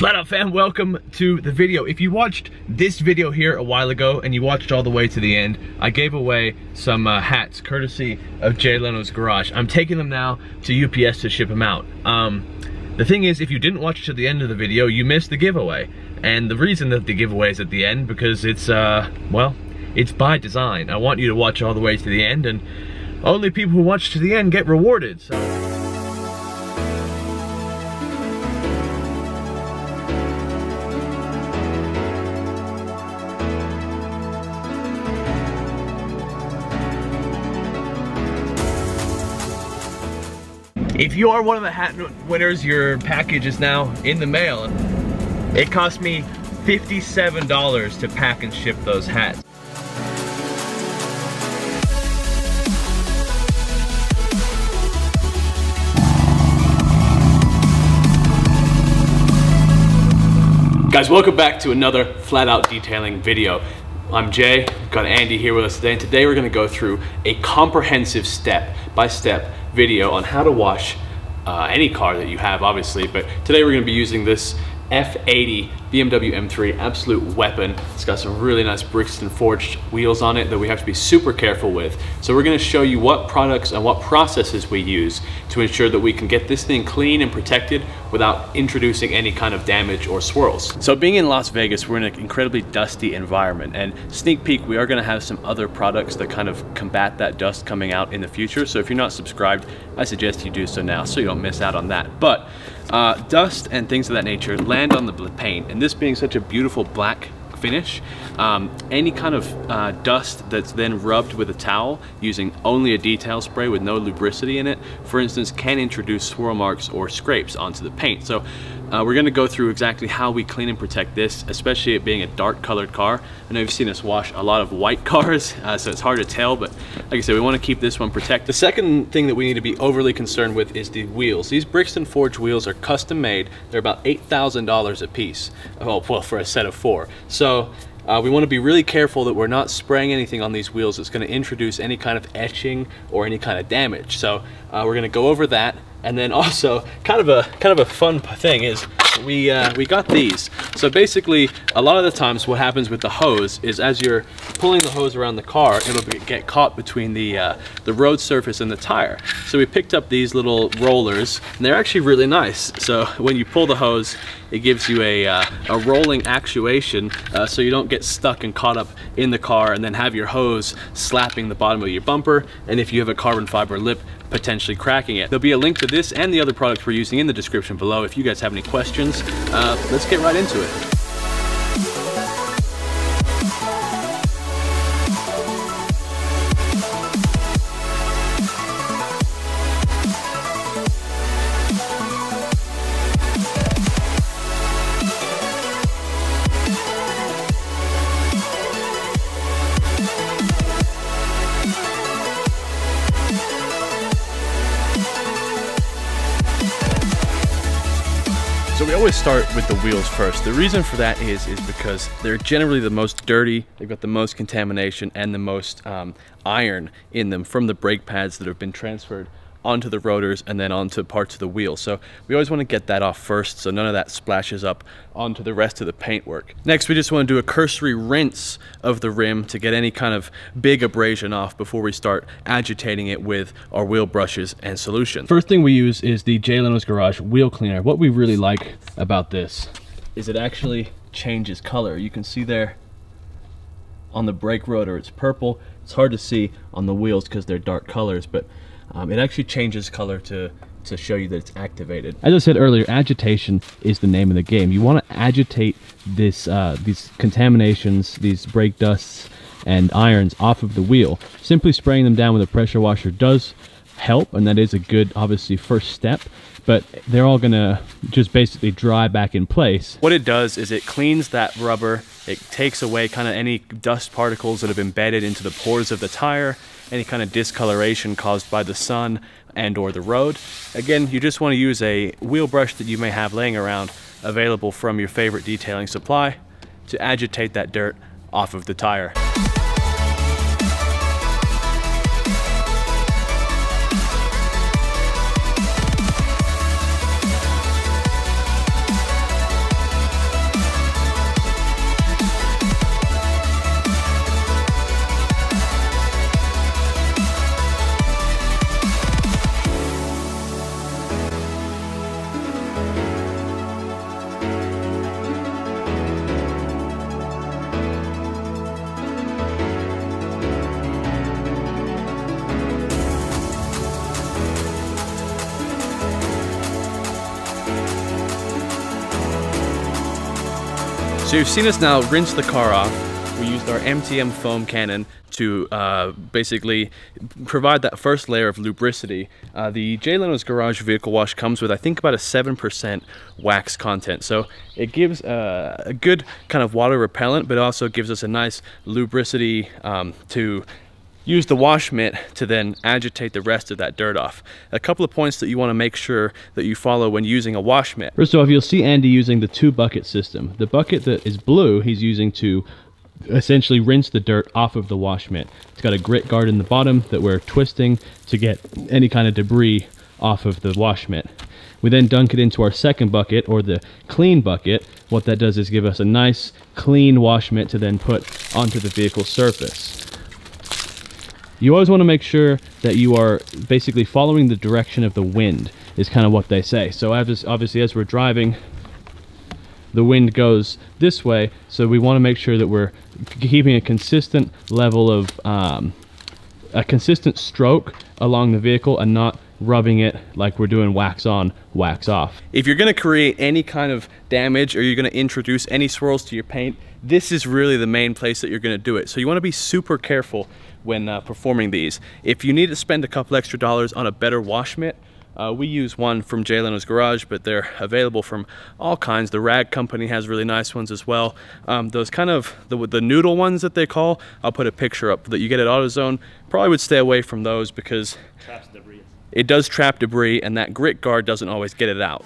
Flat Out fam, welcome to the video. If you watched this video here a while ago and you watched all the way to the end, I gave away some uh, hats courtesy of Jay Leno's Garage. I'm taking them now to UPS to ship them out. Um, the thing is, if you didn't watch to the end of the video, you missed the giveaway. And the reason that the giveaway is at the end, because it's, uh, well, it's by design. I want you to watch all the way to the end, and only people who watch to the end get rewarded, so... If you are one of the hat winners, your package is now in the mail. It cost me $57 to pack and ship those hats. Guys, welcome back to another flat out detailing video. I'm Jay, got Andy here with us today, and today we're gonna go through a comprehensive step-by-step -step video on how to wash uh, any car that you have, obviously, but today we're gonna be using this F80 BMW M3 absolute weapon. It's got some really nice Brixton forged wheels on it that we have to be super careful with. So we're gonna show you what products and what processes we use to ensure that we can get this thing clean and protected without introducing any kind of damage or swirls. So being in Las Vegas, we're in an incredibly dusty environment and sneak peek, we are gonna have some other products that kind of combat that dust coming out in the future. So if you're not subscribed, I suggest you do so now so you don't miss out on that. But uh, dust and things of that nature land on the paint. And this being such a beautiful black finish, um, any kind of uh, dust that's then rubbed with a towel using only a detail spray with no lubricity in it, for instance, can introduce swirl marks or scrapes onto the paint. So uh, we're gonna go through exactly how we clean and protect this, especially it being a dark colored car. I know you've seen us wash a lot of white cars, uh, so it's hard to tell, but like I said, we wanna keep this one protected. The second thing that we need to be overly concerned with is the wheels. These Brixton Forge wheels are custom made. They're about $8,000 a piece. Oh, well, for a set of four. So uh, we want to be really careful that we're not spraying anything on these wheels that's going to introduce any kind of etching or any kind of damage. So uh, we're going to go over that and then also, kind of a kind of a fun thing is we uh, we got these. So basically, a lot of the times what happens with the hose is as you're pulling the hose around the car, it'll get caught between the uh, the road surface and the tire. So we picked up these little rollers, and they're actually really nice. So when you pull the hose, it gives you a, uh, a rolling actuation uh, so you don't get stuck and caught up in the car and then have your hose slapping the bottom of your bumper. And if you have a carbon fiber lip, potentially cracking it. There'll be a link to this and the other products we're using in the description below if you guys have any questions. Uh, let's get right into it. Start with the wheels first. The reason for that is is because they're generally the most dirty, they've got the most contamination and the most um, iron in them from the brake pads that have been transferred onto the rotors and then onto parts of the wheel. So we always want to get that off first so none of that splashes up onto the rest of the paintwork. Next, we just want to do a cursory rinse of the rim to get any kind of big abrasion off before we start agitating it with our wheel brushes and solution. First thing we use is the Jay Leno's Garage wheel cleaner. What we really like about this is it actually changes color. You can see there on the brake rotor it's purple. It's hard to see on the wheels because they're dark colors, but um, it actually changes color to to show you that it's activated. As I said earlier, agitation is the name of the game. You want to agitate this uh, these contaminations, these brake dusts and irons off of the wheel. Simply spraying them down with a pressure washer does help, and that is a good, obviously, first step but they're all gonna just basically dry back in place. What it does is it cleans that rubber, it takes away kind of any dust particles that have embedded into the pores of the tire, any kind of discoloration caused by the sun and or the road. Again, you just want to use a wheel brush that you may have laying around available from your favorite detailing supply to agitate that dirt off of the tire. So you've seen us now rinse the car off. We used our MTM foam cannon to uh, basically provide that first layer of lubricity. Uh, the Jay Leno's Garage Vehicle Wash comes with, I think, about a 7% wax content. So it gives uh, a good kind of water repellent, but also gives us a nice lubricity um, to use the wash mitt to then agitate the rest of that dirt off. A couple of points that you want to make sure that you follow when using a wash mitt. First off, you'll see Andy using the two bucket system. The bucket that is blue, he's using to essentially rinse the dirt off of the wash mitt. It's got a grit guard in the bottom that we're twisting to get any kind of debris off of the wash mitt. We then dunk it into our second bucket or the clean bucket. What that does is give us a nice clean wash mitt to then put onto the vehicle surface. You always want to make sure that you are basically following the direction of the wind is kind of what they say. So as, obviously as we're driving, the wind goes this way. So we want to make sure that we're keeping a consistent level of, um, a consistent stroke along the vehicle and not rubbing it like we're doing wax on, wax off. If you're gonna create any kind of damage or you're gonna introduce any swirls to your paint, this is really the main place that you're gonna do it. So you wanna be super careful when uh, performing these. If you need to spend a couple extra dollars on a better wash mitt, uh, we use one from Jay Leno's Garage, but they're available from all kinds. The Rag Company has really nice ones as well. Um, those kind of, the, the noodle ones that they call, I'll put a picture up that you get at AutoZone. Probably would stay away from those because it does trap debris and that grit guard doesn't always get it out.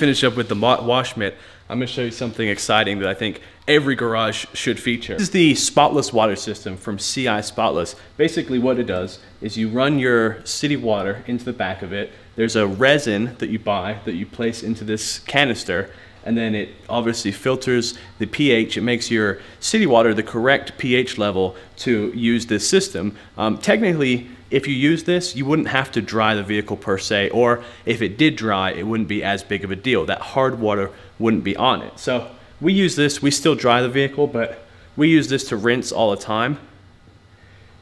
Finish up with the wash mitt, I'm gonna show you something exciting that I think every garage should feature. This is the spotless water system from CR Spotless. Basically what it does is you run your city water into the back of it. There's a resin that you buy that you place into this canister and then it obviously filters the pH. It makes your city water the correct pH level to use this system. Um, technically, if you use this, you wouldn't have to dry the vehicle per se, or if it did dry, it wouldn't be as big of a deal. That hard water wouldn't be on it. So we use this, we still dry the vehicle, but we use this to rinse all the time.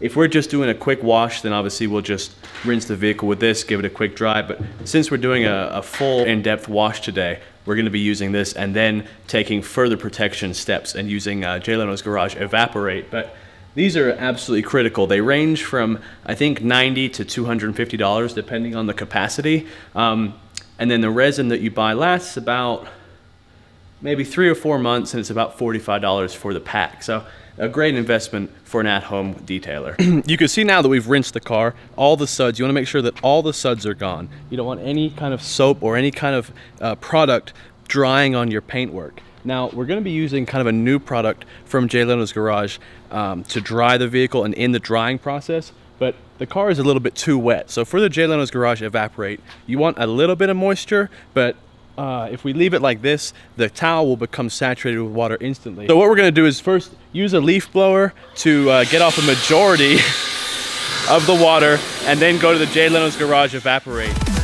If we're just doing a quick wash, then obviously we'll just rinse the vehicle with this, give it a quick dry. But since we're doing a, a full in-depth wash today, we're gonna be using this and then taking further protection steps and using uh, Jay Leno's Garage Evaporate. But these are absolutely critical. They range from, I think, 90 to $250 depending on the capacity. Um, and then the resin that you buy lasts about maybe three or four months and it's about $45 for the pack. So a great investment for an at-home detailer. you can see now that we've rinsed the car, all the suds, you wanna make sure that all the suds are gone. You don't want any kind of soap or any kind of uh, product drying on your paintwork. Now, we're gonna be using kind of a new product from Jay Leno's Garage um, to dry the vehicle and in the drying process, but the car is a little bit too wet. So for the Jay Leno's Garage Evaporate, you want a little bit of moisture, but uh, if we leave it like this, the towel will become saturated with water instantly. So what we're gonna do is first use a leaf blower to uh, get off a majority of the water and then go to the Jay Leno's Garage Evaporate.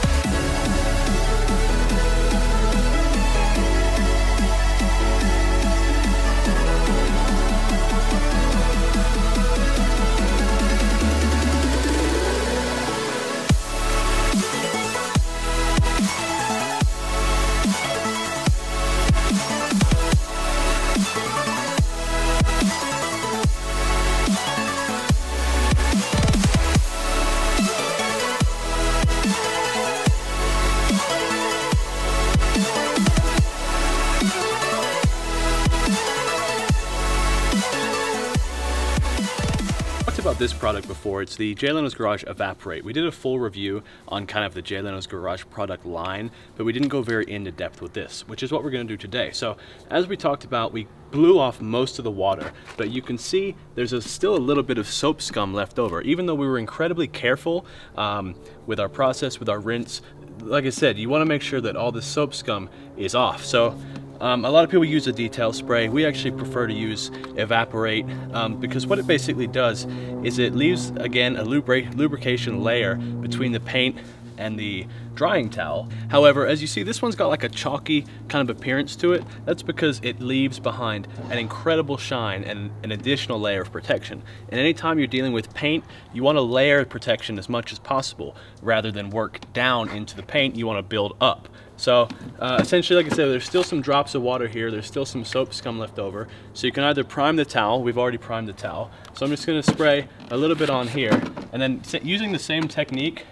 About this product before. It's the Jay Leno's Garage Evaporate. We did a full review on kind of the Jay Leno's Garage product line, but we didn't go very into depth with this, which is what we're gonna do today. So as we talked about, we blew off most of the water, but you can see there's a, still a little bit of soap scum left over. Even though we were incredibly careful um, with our process, with our rinse, like I said, you wanna make sure that all the soap scum is off. So Um, a lot of people use a detail spray. We actually prefer to use Evaporate um, because what it basically does is it leaves, again, a lubrication layer between the paint and the drying towel. However, as you see, this one's got like a chalky kind of appearance to it. That's because it leaves behind an incredible shine and an additional layer of protection. And anytime you're dealing with paint, you want to layer protection as much as possible rather than work down into the paint, you want to build up. So uh, essentially, like I said, there's still some drops of water here. There's still some soap scum left over. So you can either prime the towel. We've already primed the towel. So I'm just gonna spray a little bit on here. And then using the same technique,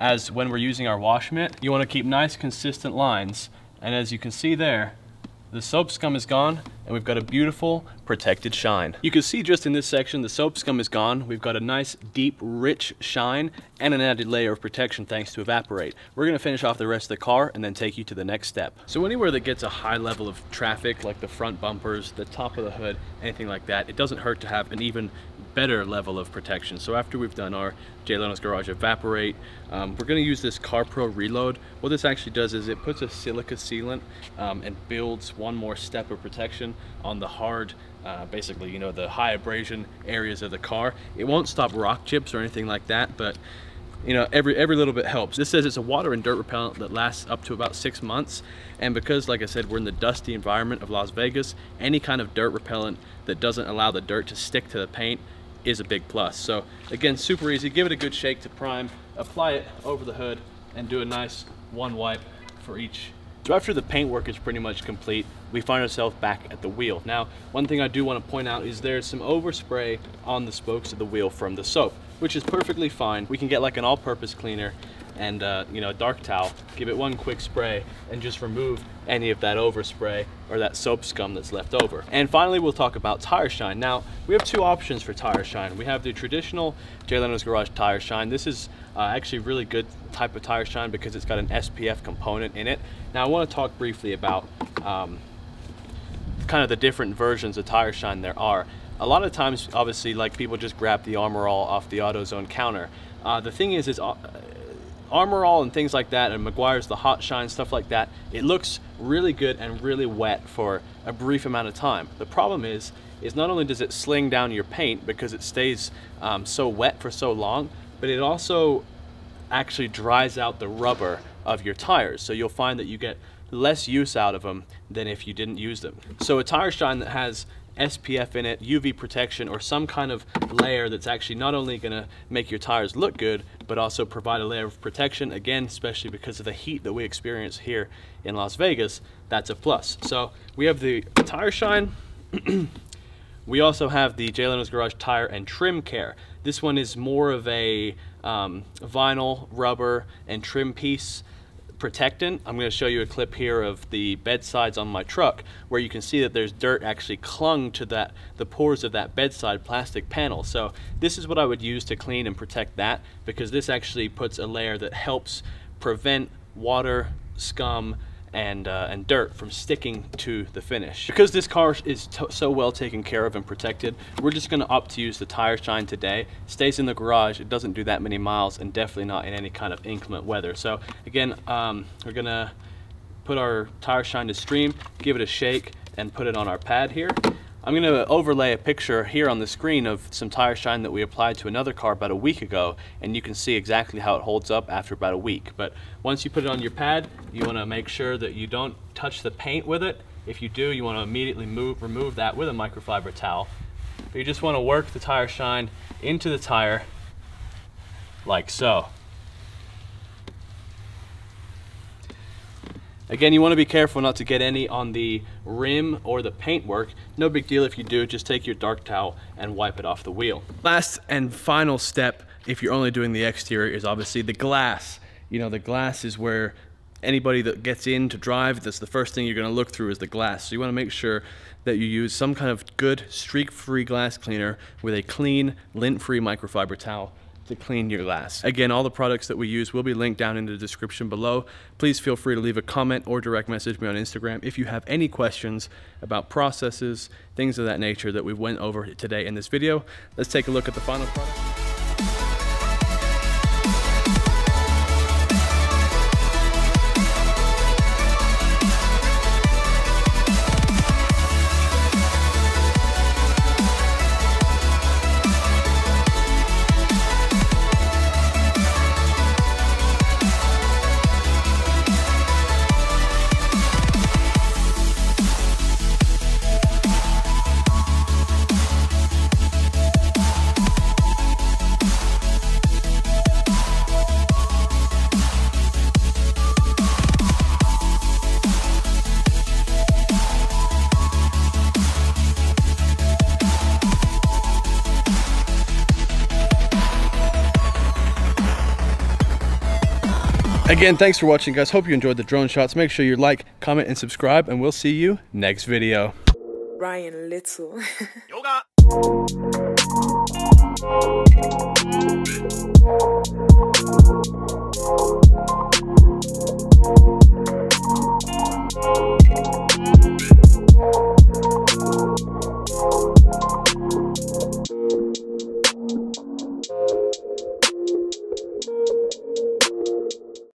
as when we're using our wash mitt. You want to keep nice consistent lines. And as you can see there, the soap scum is gone and we've got a beautiful protected shine. You can see just in this section, the soap scum is gone. We've got a nice, deep, rich shine and an added layer of protection thanks to Evaporate. We're gonna finish off the rest of the car and then take you to the next step. So anywhere that gets a high level of traffic, like the front bumpers, the top of the hood, anything like that, it doesn't hurt to have an even better level of protection. So after we've done our Jay Leno's Garage Evaporate, um, we're gonna use this CarPro Reload. What this actually does is it puts a silica sealant um, and builds one more step of protection on the hard, uh, basically, you know, the high abrasion areas of the car. It won't stop rock chips or anything like that, but you know every every little bit helps this says it's a water and dirt repellent that lasts up to about six months and because like i said we're in the dusty environment of las vegas any kind of dirt repellent that doesn't allow the dirt to stick to the paint is a big plus. So again, super easy. Give it a good shake to prime, apply it over the hood, and do a nice one wipe for each. So after the paint work is pretty much complete, we find ourselves back at the wheel. Now, one thing I do want to point out is there's some overspray on the spokes of the wheel from the soap, which is perfectly fine. We can get like an all-purpose cleaner and uh, you know, a dark towel, give it one quick spray and just remove any of that overspray or that soap scum that's left over. And finally, we'll talk about tire shine. Now, we have two options for tire shine. We have the traditional Jay Leno's Garage tire shine. This is uh, actually really good type of tire shine because it's got an SPF component in it. Now, I wanna talk briefly about um, kind of the different versions of tire shine there are. A lot of times, obviously, like people just grab the Armor All off the AutoZone counter. Uh, the thing is, is uh, Armor All and things like that and Meguiar's the Hot Shine, stuff like that, it looks really good and really wet for a brief amount of time. The problem is, is not only does it sling down your paint because it stays um, so wet for so long, but it also actually dries out the rubber of your tires. So you'll find that you get less use out of them than if you didn't use them. So a tire shine that has SPF in it, UV protection, or some kind of layer that's actually not only gonna make your tires look good, but also provide a layer of protection, again, especially because of the heat that we experience here in Las Vegas, that's a plus. So we have the tire shine, we also have the Jay Leno's Garage Tire and Trim Care. This one is more of a um, vinyl, rubber, and trim piece protectant. I'm going to show you a clip here of the bedsides on my truck where you can see that there's dirt actually clung to that the pores of that bedside plastic panel. So this is what I would use to clean and protect that because this actually puts a layer that helps prevent water, scum, and, uh, and dirt from sticking to the finish. Because this car is so well taken care of and protected, we're just gonna opt to use the tire shine today. stays in the garage, it doesn't do that many miles, and definitely not in any kind of inclement weather. So again, um, we're gonna put our tire shine to stream, give it a shake, and put it on our pad here. I'm going to overlay a picture here on the screen of some tire shine that we applied to another car about a week ago and you can see exactly how it holds up after about a week. But once you put it on your pad, you want to make sure that you don't touch the paint with it. If you do, you want to immediately move, remove that with a microfiber towel. But you just want to work the tire shine into the tire like so. Again, you want to be careful not to get any on the rim or the paintwork. No big deal if you do, just take your dark towel and wipe it off the wheel. Last and final step, if you're only doing the exterior, is obviously the glass. You know, the glass is where anybody that gets in to drive, that's the first thing you're gonna look through is the glass. So you wanna make sure that you use some kind of good streak-free glass cleaner with a clean, lint-free microfiber towel to clean your glass. Again, all the products that we use will be linked down in the description below. Please feel free to leave a comment or direct message me on Instagram if you have any questions about processes, things of that nature that we went over today in this video. Let's take a look at the final product. Again, thanks for watching, guys. Hope you enjoyed the drone shots. Make sure you like, comment, and subscribe, and we'll see you next video. Ryan Little. Yoga.